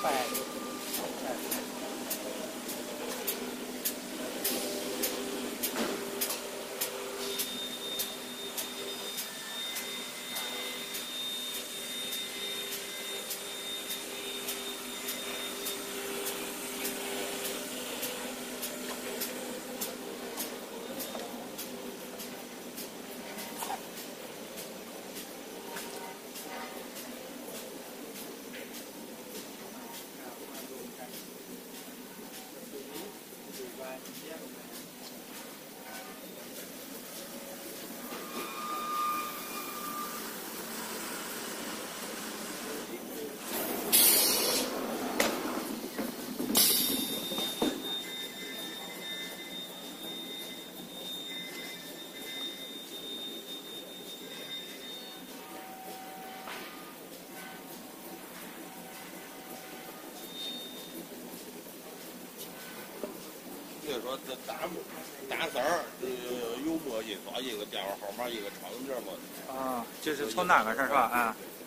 快。说这大大字儿，呃，油墨印刷一个电话号码，一个窗子嘛。啊，就是从那个是吧？啊。对